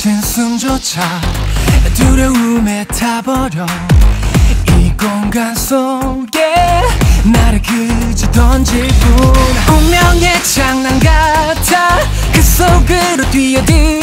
거친 숨조차 두려움에 타버려. 이 공간 속에 나를 그저 던질 뿐. 운명의 장난 같아. 그 속으로 뛰어들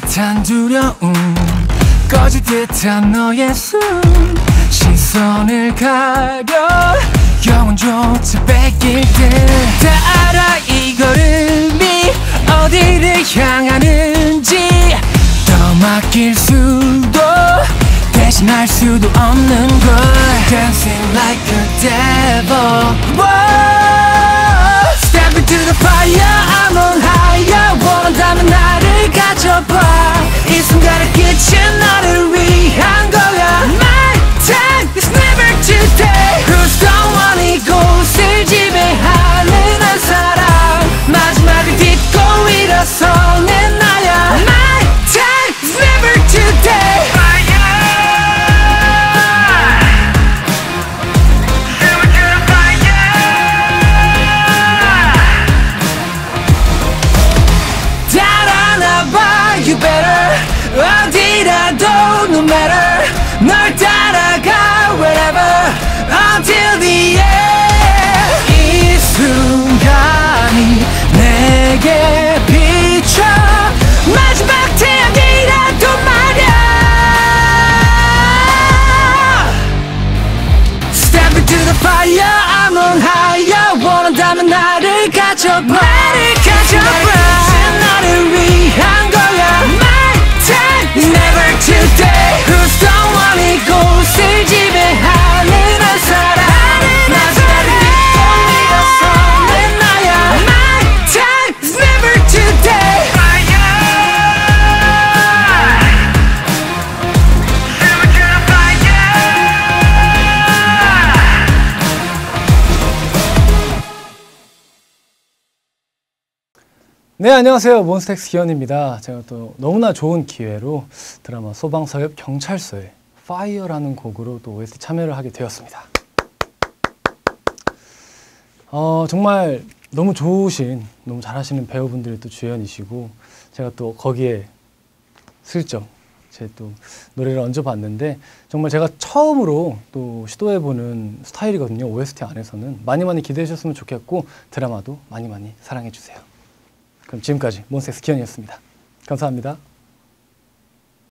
듯한 두려움 꺼질 듯한 너의 숨 시선을 가려. 영혼조차 뺏길 듯다 알아 이 걸음이 어디를 향하는지. 더 맡길 수도 대신할 수도 없는 걸. Dancing like a devil you better 어디라도 no matter 널 따라가 wherever until the end 이 순간이 내게 비춰 마지막 태양이라도 말야 Step into the fire I'm on higher 원한다면 나를 가져봐 나를 가져봐 네 안녕하세요 몬스타엑스 기현입니다. 제가 또 너무나 좋은 기회로 드라마 소방서 옆 경찰서의 Fire라는 곡으로 또 OST 참여를 하게 되었습니다. 어 정말 너무 좋으신 너무 잘하시는 배우분들이 또 주연이시고 제가 또 거기에 슬쩍 제 또 노래를 얹어봤는데 정말 제가 처음으로 또 시도해보는 스타일이거든요 OST 안에서는 많이 많이 기대해 주셨으면 좋겠고 드라마도 많이 많이 사랑해 주세요. 그럼 지금까지 몬스텍스 기현이었습니다. 감사합니다.